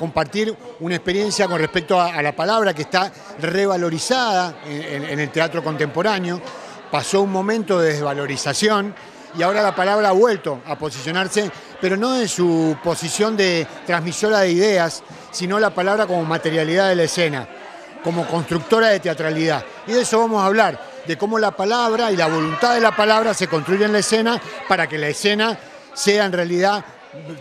compartir una experiencia con respecto a, la palabra que está revalorizada en, el teatro contemporáneo. Pasó un momento de desvalorización y ahora la palabra ha vuelto a posicionarse, pero no en su posición de transmisora de ideas, sino la palabra como materialidad de la escena, como constructora de teatralidad. Y de eso vamos a hablar, de cómo la palabra y la voluntad de la palabra se construyen en la escena para que la escena sea en realidad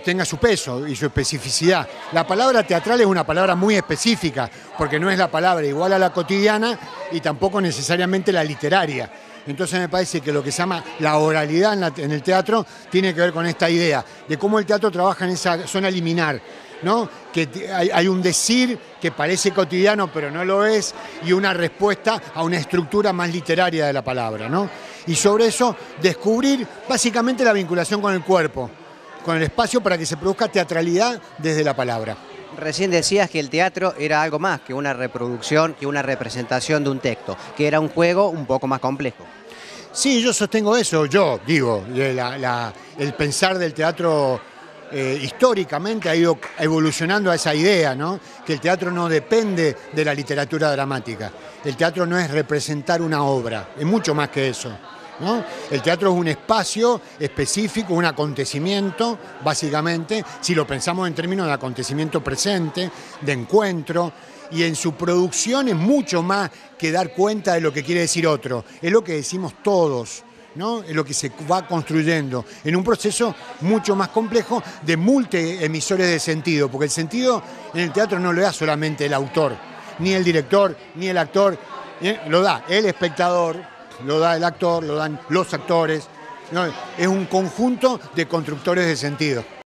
tenga su peso y su especificidad. La palabra teatral es una palabra muy específica, porque no es la palabra igual a la cotidiana y tampoco necesariamente la literaria. Entonces me parece que lo que se llama la oralidad en, el teatro tiene que ver con esta idea de cómo el teatro trabaja en esa zona liminar, ¿no? que hay, un decir que parece cotidiano pero no lo es y una respuesta a una estructura más literaria de la palabra. ¿no? Y sobre eso descubrir básicamente la vinculación con el cuerpo con el espacio para que se produzca teatralidad desde la palabra. Recién decías que el teatro era algo más que una reproducción, que una representación de un texto, que era un juego un poco más complejo. Sí, yo sostengo eso, yo digo, el pensar del teatro eh, históricamente ha ido evolucionando a esa idea, ¿no? que el teatro no depende de la literatura dramática, el teatro no es representar una obra, es mucho más que eso. El teatro es un espacio específico, un acontecimiento, básicamente, si lo pensamos en términos de acontecimiento presente, de encuentro, y en su producción es mucho más que dar cuenta de lo que quiere decir otro, es lo que decimos todos. ¿no? Es lo que se va construyendo en un proceso mucho más complejo de multi-emisores de sentido, porque el sentido en el teatro no lo da solamente el autor, ni el director, ni el actor, ¿eh? lo da el espectador, lo da el actor, lo dan los actores. es un conjunto de constructores de sentido.